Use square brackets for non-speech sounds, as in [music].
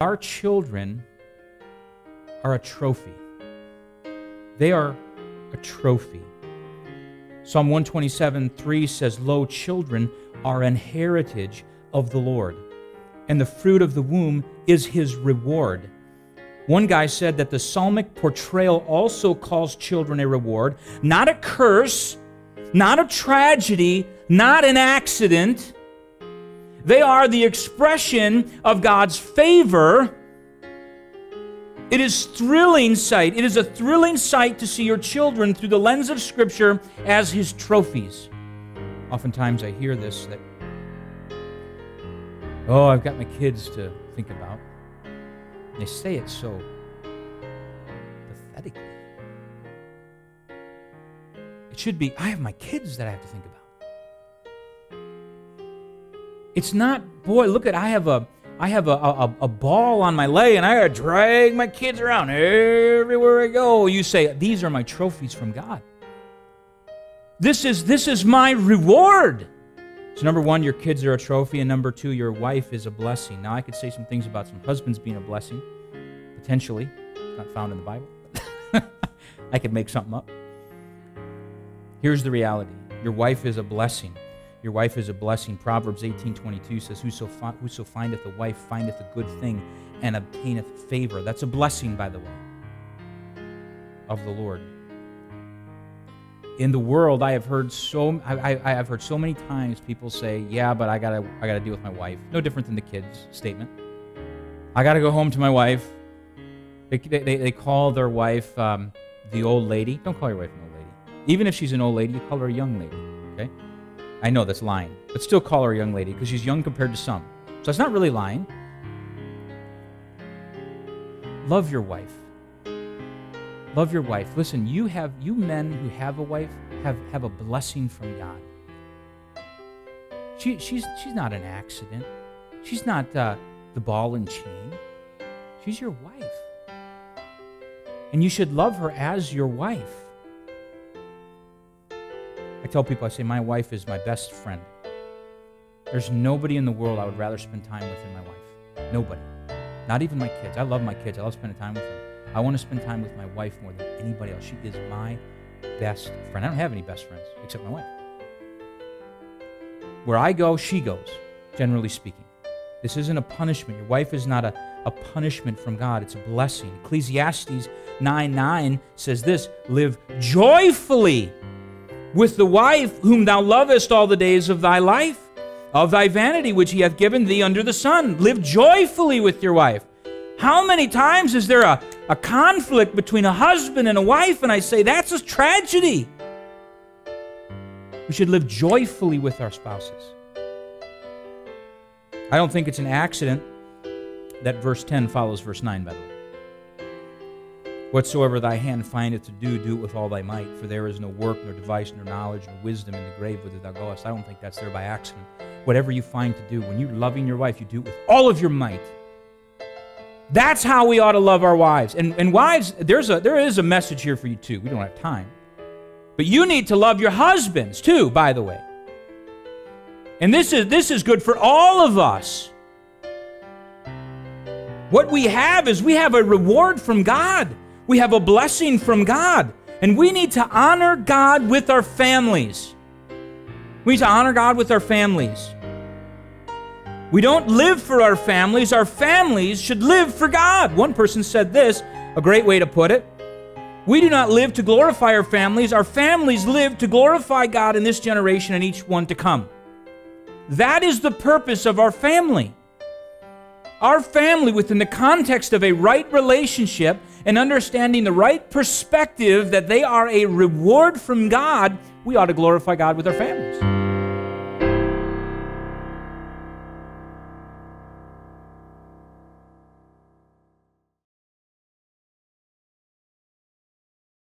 Our children are a trophy. They are a trophy. Psalm 127 3 says, Lo, children are an heritage of the Lord, and the fruit of the womb is his reward. One guy said that the psalmic portrayal also calls children a reward, not a curse, not a tragedy, not an accident. They are the expression of God's favor. It is thrilling sight. It is a thrilling sight to see your children through the lens of Scripture as His trophies. Oftentimes I hear this that, oh, I've got my kids to think about. They say it so pathetically. It should be, I have my kids that I have to think about. It's not, boy, look at I have a I have a, a, a ball on my leg and I gotta drag my kids around everywhere I go. You say, these are my trophies from God. This is this is my reward. So number one, your kids are a trophy, and number two, your wife is a blessing. Now I could say some things about some husbands being a blessing, potentially. It's not found in the Bible. [laughs] I could make something up. Here's the reality. Your wife is a blessing. Your wife is a blessing. Proverbs 18:22 says, Whoso, fi- whoso findeth a wife findeth a good thing and obtaineth favor. That's a blessing, by the way, of the Lord. In the world, I have heard so I, I have heard so many times people say, "Yeah, but I gotta I gotta deal with my wife." No different than the kids' statement. I gotta go home to my wife. They, they, they call their wife um, the old lady. Don't call your wife an old lady. Even if she's an old lady, you call her a young lady. Okay? I know that's lying, but still call her a young lady because she's young compared to some. So that's not really lying. Love your wife. Love your wife. Listen, you have you men who have a wife have have a blessing from God. She she's she's not an accident. She's not uh, the ball and chain. She's your wife. And you should love her as your wife. Tell people, I say, my wife is my best friend. There's nobody in the world I would rather spend time with than my wife. Nobody. Not even my kids. I love my kids. I love spending time with them. I want to spend time with my wife more than anybody else. She is my best friend. I don't have any best friends except my wife. Where I go, she goes, generally speaking. This isn't a punishment. Your wife is not a, a punishment from God, it's a blessing. Ecclesiastes 9 9 says this Live joyfully with the wife whom thou lovest all the days of thy life, of thy vanity which he hath given thee under the sun. Live joyfully with your wife. How many times is there a, a conflict between a husband and a wife? And I say, that's a tragedy. We should live joyfully with our spouses. I don't think it's an accident that verse 10 follows verse 9, by the way. Whatsoever thy hand findeth to do, do it with all thy might, for there is no work, nor device, nor knowledge, nor wisdom in the grave whither thou goest. I don't think that's there by accident. Whatever you find to do, when you're loving your wife, you do it with all of your might. That's how we ought to love our wives. And, and wives, there's a, there is a message here for you too. We don't have time. But you need to love your husbands too, by the way. And this is, this is good for all of us. What we have is we have a reward from God. We have a blessing from God. And we need to honor God with our families. We need to honor God with our families. We don't live for our families, our families should live for God. One person said this, a great way to put it. We do not live to glorify our families, our families live to glorify God in this generation and each one to come. That is the purpose of our family. Our family, within the context of a right relationship, and understanding the right perspective that they are a reward from God, we ought to glorify God with our families.